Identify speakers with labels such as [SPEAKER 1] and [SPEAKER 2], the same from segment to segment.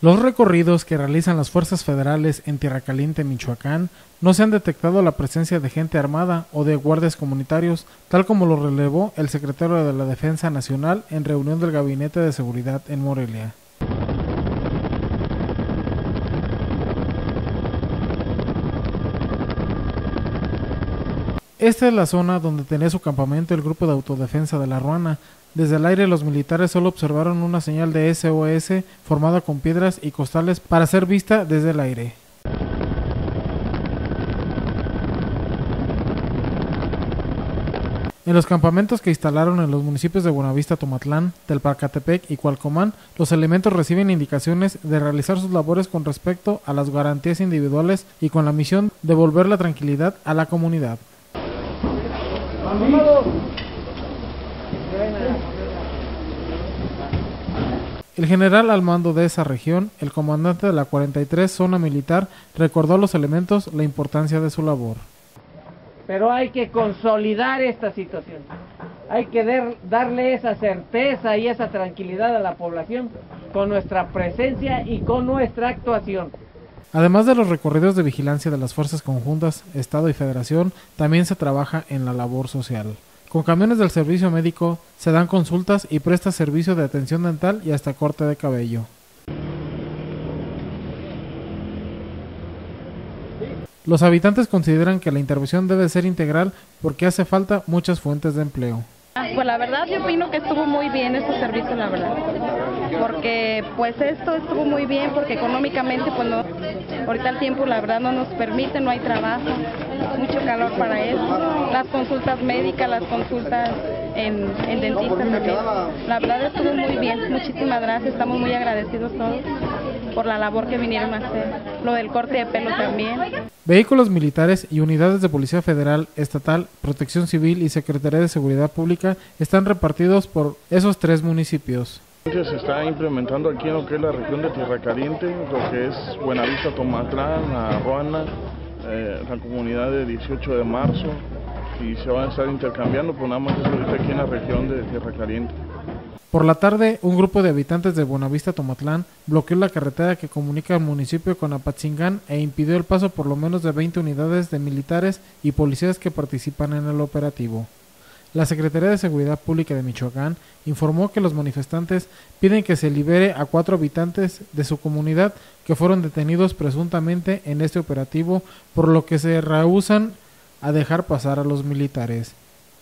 [SPEAKER 1] Los recorridos que realizan las fuerzas federales en Tierra Caliente, Michoacán, no se han detectado la presencia de gente armada o de guardias comunitarios, tal como lo relevó el secretario de la Defensa Nacional en reunión del Gabinete de Seguridad en Morelia. Esta es la zona donde tenía su campamento el grupo de autodefensa de la Ruana, desde el aire los militares solo observaron una señal de SOS formada con piedras y costales para ser vista desde el aire. En los campamentos que instalaron en los municipios de Buenavista, Tomatlán, Telparcatepec y Cualcomán, los elementos reciben indicaciones de realizar sus labores con respecto a las garantías individuales y con la misión de devolver la tranquilidad a la comunidad. El general al mando de esa región, el comandante de la 43 Zona Militar, recordó a los elementos la importancia de su labor.
[SPEAKER 2] Pero hay que consolidar esta situación. Hay que darle esa certeza y esa tranquilidad a la población con nuestra presencia y con nuestra actuación.
[SPEAKER 1] Además de los recorridos de vigilancia de las fuerzas conjuntas, Estado y Federación, también se trabaja en la labor social. Con camiones del servicio médico se dan consultas y presta servicio de atención dental y hasta corte de cabello. Los habitantes consideran que la intervención debe ser integral porque hace falta muchas fuentes de empleo.
[SPEAKER 3] Pues la verdad yo opino que estuvo muy bien este servicio, la verdad. Porque pues esto estuvo muy bien porque económicamente pues no, ahorita el tiempo la verdad no nos permite, no hay trabajo, mucho calor para eso. Las consultas médicas, las consultas en, en dentistas también. La verdad estuvo muy bien, muchísimas gracias, estamos muy agradecidos todos por la labor que vinieron a hacer. Lo del corte de pelo también.
[SPEAKER 1] Vehículos militares y unidades de Policía Federal, Estatal, Protección Civil y Secretaría de Seguridad Pública están repartidos por esos tres municipios.
[SPEAKER 4] Se está implementando aquí en lo que es la región de Tierra Caliente, lo que es Buenavista, Tomatlán, Aruana, eh, la comunidad de 18 de marzo y se van a estar intercambiando, pues nada más aquí en la región de Tierra Caliente.
[SPEAKER 1] Por la tarde, un grupo de habitantes de Buenavista Tomatlán bloqueó la carretera que comunica el municipio con Apatzingán e impidió el paso por lo menos de 20 unidades de militares y policías que participan en el operativo. La Secretaría de Seguridad Pública de Michoacán informó que los manifestantes piden que se libere a cuatro habitantes de su comunidad que fueron detenidos presuntamente en este operativo, por lo que se rehusan a dejar pasar a los militares.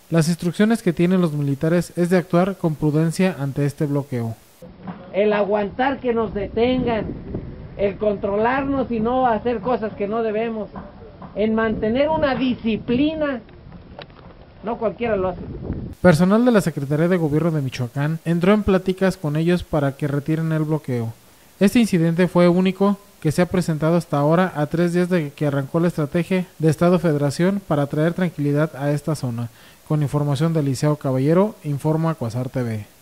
[SPEAKER 1] Las instrucciones que tienen los militares es de actuar con prudencia ante este bloqueo.
[SPEAKER 2] El aguantar que nos detengan, el controlarnos y no hacer cosas que no debemos, en mantener una disciplina, no cualquiera lo hace.
[SPEAKER 1] Personal de la Secretaría de Gobierno de Michoacán entró en pláticas con ellos para que retiren el bloqueo. Este incidente fue único que se ha presentado hasta ahora a tres días de que arrancó la estrategia de Estado-Federación para traer tranquilidad a esta zona. Con información de Liceo Caballero, informa Cuasar TV.